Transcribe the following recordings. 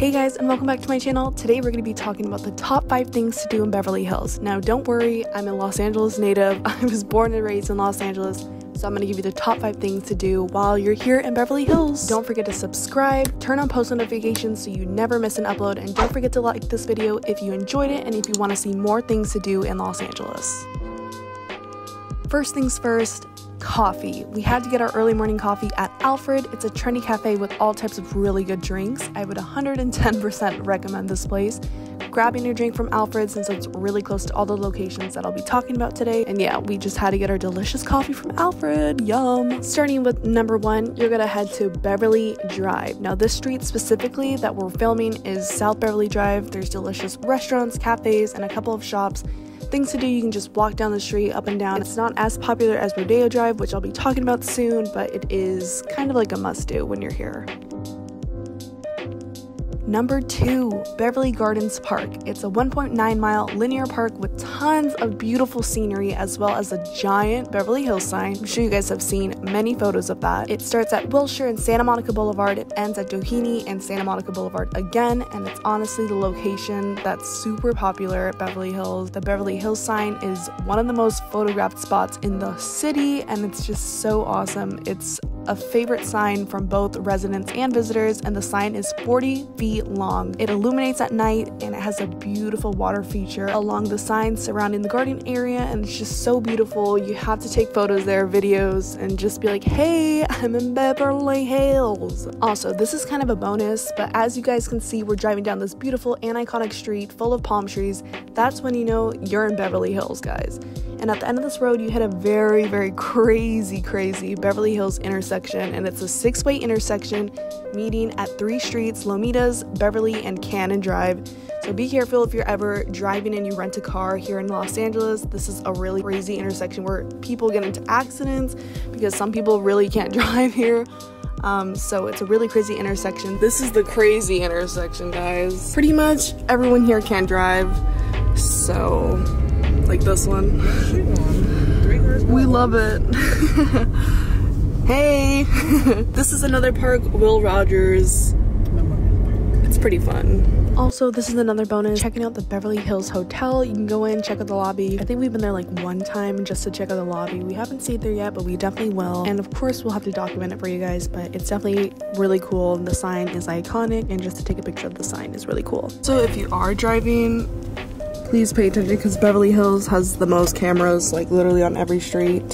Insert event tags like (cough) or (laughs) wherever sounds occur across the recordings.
Hey guys and welcome back to my channel. Today we're going to be talking about the top 5 things to do in Beverly Hills. Now don't worry, I'm a Los Angeles native. (laughs) I was born and raised in Los Angeles. So I'm going to give you the top 5 things to do while you're here in Beverly Hills. Don't forget to subscribe, turn on post notifications so you never miss an upload, and don't forget to like this video if you enjoyed it and if you want to see more things to do in Los Angeles. First things first, coffee. We had to get our early morning coffee at Alfred. It's a trendy cafe with all types of really good drinks. I would 110% recommend this place. Grabbing your drink from Alfred since it's really close to all the locations that I'll be talking about today. And yeah, we just had to get our delicious coffee from Alfred. Yum. Starting with number one, you're gonna head to Beverly Drive. Now, this street specifically that we're filming is South Beverly Drive. There's delicious restaurants, cafes, and a couple of shops things to do you can just walk down the street up and down. It's not as popular as rodeo drive which i'll be talking about soon but it is kind of like a must do when you're here Number two, Beverly Gardens Park. It's a 1.9 mile linear park with tons of beautiful scenery as well as a giant Beverly Hills sign. I'm sure you guys have seen many photos of that. It starts at Wilshire and Santa Monica Boulevard, it ends at Doheny and Santa Monica Boulevard again, and it's honestly the location that's super popular at Beverly Hills. The Beverly Hills sign is one of the most photographed spots in the city, and it's just so awesome. It's a favorite sign from both residents and visitors, and the sign is 40 feet long. It illuminates at night and it has a beautiful water feature along the sign surrounding the garden area, and it's just so beautiful. You have to take photos there, videos, and just be like, hey, I'm in Beverly Hills. Also, this is kind of a bonus, but as you guys can see, we're driving down this beautiful and iconic street full of palm trees. That's when you know you're in Beverly Hills, guys. And at the end of this road, you hit a very, very crazy, crazy Beverly Hills intersection. And it's a six way intersection meeting at three streets Lomitas, Beverly, and Cannon Drive. So be careful if you're ever driving and you rent a car here in Los Angeles. This is a really crazy intersection where people get into accidents because some people really can't (laughs) drive here. Um, so it's a really crazy intersection. This is the crazy intersection, guys. Pretty much everyone here can drive. So like this one. We love it. (laughs) hey, (laughs) this is another park, Will Rogers. It's pretty fun. Also, this is another bonus. Checking out the Beverly Hills Hotel. You can go in, check out the lobby. I think we've been there like one time just to check out the lobby. We haven't stayed there yet, but we definitely will. And of course, we'll have to document it for you guys, but it's definitely really cool. The sign is iconic, and just to take a picture of the sign is really cool. So if you are driving, please pay attention because Beverly Hills has the most cameras like literally on every street.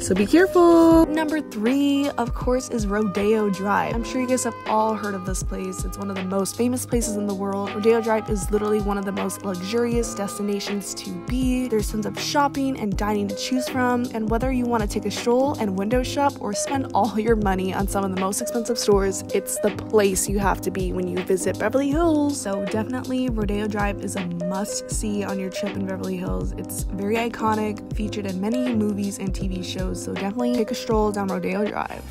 So be careful. Number three, of course, is Rodeo Drive. I'm sure you guys have all heard of this place. It's one of the most famous places in the world. Rodeo Drive is literally one of the most luxurious destinations to be. There's tons of shopping and dining to choose from. And whether you want to take a stroll and window shop or spend (laughs) all your money on some of the most expensive stores, it's the place you have to be when you visit Beverly Hills. So definitely Rodeo Drive is a must see on your trip in Beverly Hills. It's very iconic, featured in many movies and TV shows so definitely take a stroll down Rodeo Drive.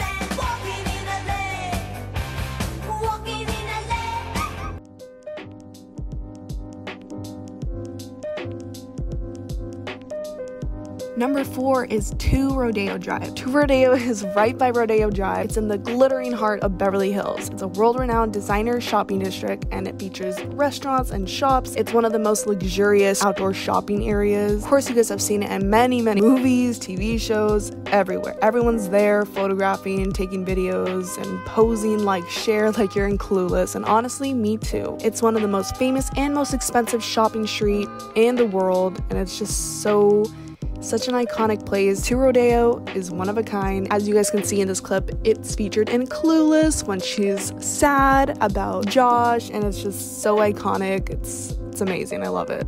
Number four is Two Rodeo Drive. Two Rodeo (laughs) is right by Rodeo Drive. It's in the glittering heart of Beverly Hills. It's a world renowned designer shopping district and it features restaurants and shops. It's one of the most luxurious outdoor shopping areas. Of course, you guys have seen it in many, many movies, TV shows, everywhere. Everyone's there photographing, taking videos, and posing like Cher like you're in Clueless. And honestly, me too. It's one of the most famous and most expensive shopping street in the world, and it's just so such an iconic place. Two Rodeo is one of a kind. As you guys can see in this clip, it's featured in Clueless when she's sad about Josh, and it's just so iconic. It's it's amazing. I love it.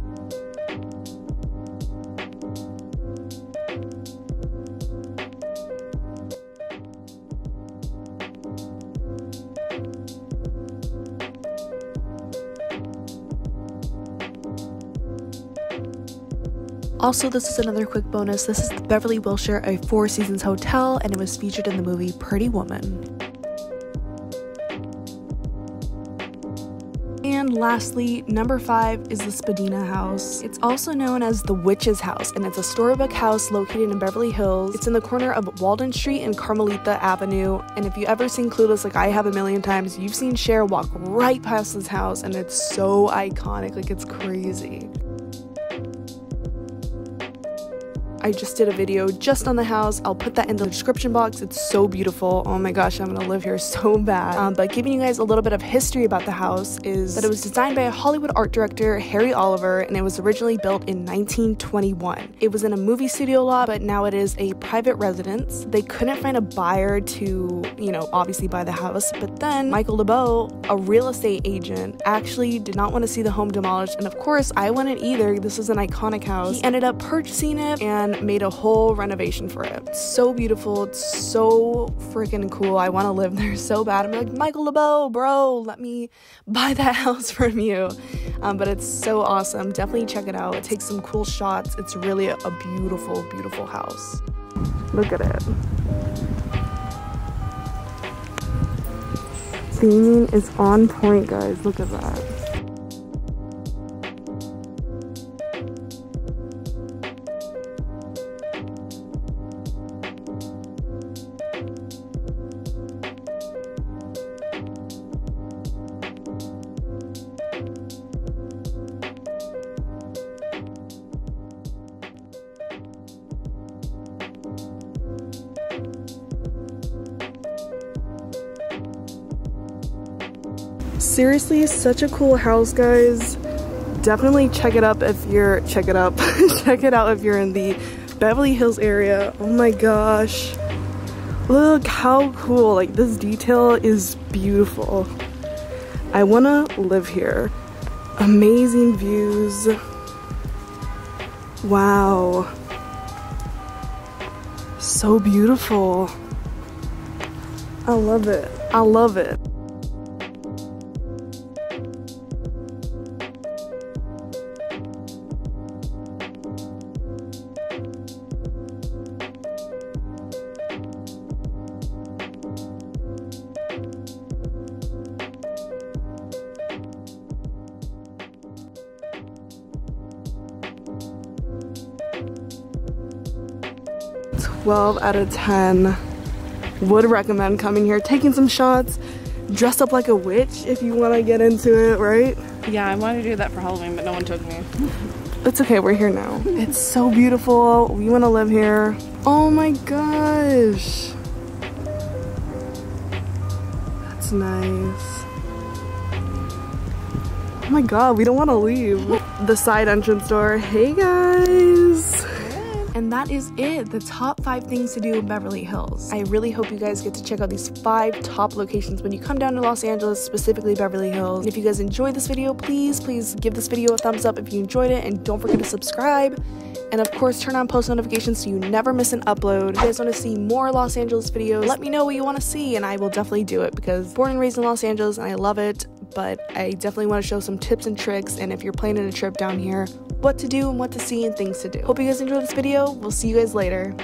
Also, this is another quick bonus. This is the Beverly Wilshire, a Four Seasons hotel, and it was featured in the movie Pretty Woman. And lastly, number five is the Spadena House. It's also known as the Witch's House, and it's a storybook house located in Beverly Hills. It's in the corner of Walden Street and Carmelita Avenue. And if you ever seen Clueless like I have a million times, you've seen Cher walk right past this house, and it's so iconic. Like it's crazy. I just did a video just on the house. I'll put that in the description box. It's so beautiful. Oh my gosh, I'm gonna live here (laughs) so bad. Um, but giving you guys a little bit of history about the house is that it was designed by a Hollywood art director, Harry Oliver, and it was originally built in 1921. It was in a movie studio lot, but now it is a private residence. They couldn't find a buyer to, you know, obviously buy the house, but then Michael Libow, a real estate agent, actually did not want to see the home demolished. And of course, I wouldn't either. This is an iconic house. He ended up purchasing it and made a whole renovation for it. It's so beautiful. It's so freaking cool. I want to live there so bad. I'm like, Michael Libow, bro, let me buy that (laughs) house from you. Um, but it's so awesome. Definitely check it out. It takes some cool shots. It's really a, a beautiful, beautiful house. Look at it. Theming is on point, guys. Look at that. Seriously, such a cool house, guys. Definitely check it up if you're, check it up, (laughs) check it out if you're in the Beverly Hills area. Oh my gosh. Look how cool, like this detail is beautiful. I wanna live here. Amazing views. Wow. So beautiful. I love it. I love it. 12 out of 10. Would recommend coming here, taking some shots, dress up like a witch if you want to get into it, right? Yeah, I wanted to do that for Halloween, but no one took me. It's okay, we're here now. It's so beautiful. We want to live here. Oh my gosh. That's nice. Oh my god, we don't want to leave. the side entrance door. Hey guys. And that is it, the top five things to do in Beverly Hills. I really hope you guys get to check out these five top locations when you come down to Los Angeles, specifically Beverly Hills. And if you guys enjoyed this video, please, please give this video a thumbs up if you enjoyed it and don't forget to subscribe. And of course, turn on post notifications so you never miss an upload. If you guys want to see more Los Angeles videos, let me know what you want to see and I will definitely do it because born and raised in Los Angeles and I love it. But I definitely want to show some tips and tricks and if you're planning a trip down here, what to do and what to see and things to do. Hope you guys enjoyed this video. We'll see you guys later.